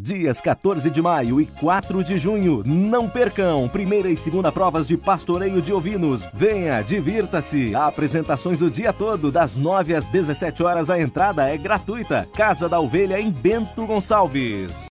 Dias 14 de maio e 4 de junho. Não percam! Primeira e segunda provas de pastoreio de ovinos. Venha, divirta-se. Apresentações o dia todo, das 9 às 17 horas. A entrada é gratuita. Casa da Ovelha em Bento Gonçalves.